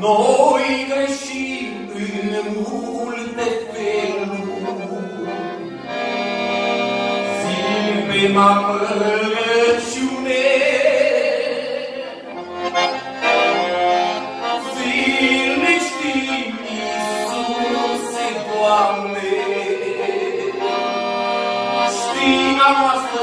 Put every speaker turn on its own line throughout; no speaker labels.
Noi greșim în multe feluri, zil pe mamărăciune, zil ne știm, Iisuse, Doamne, știi a noastră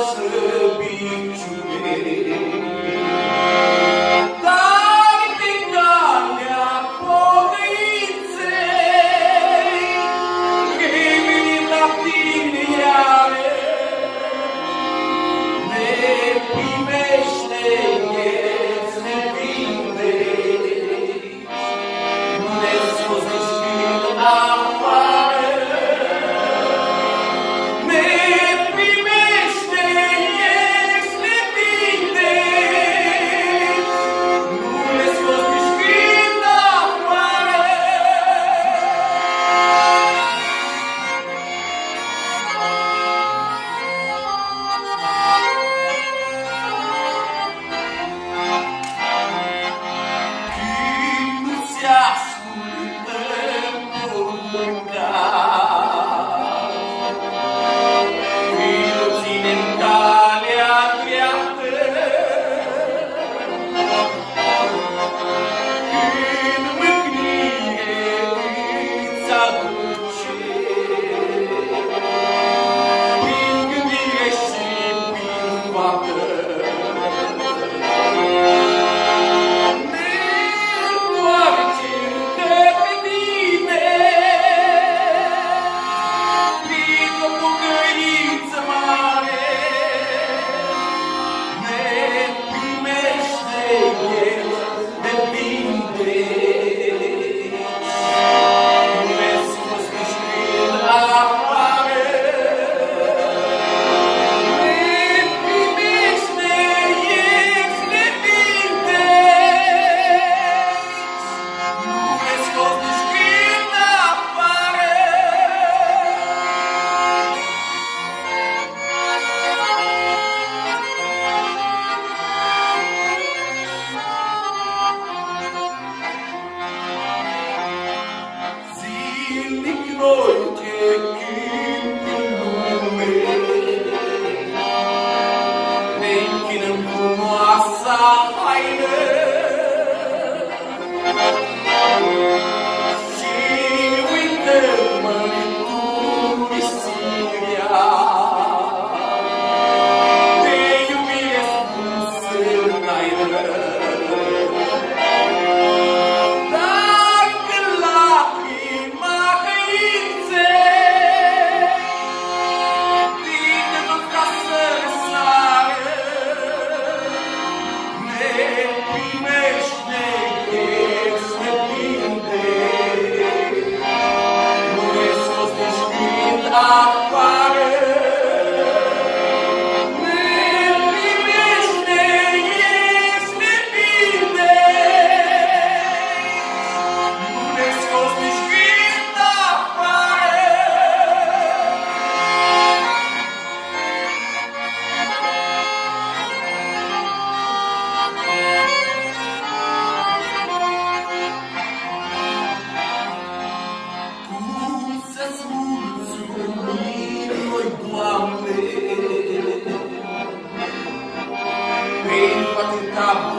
cabo.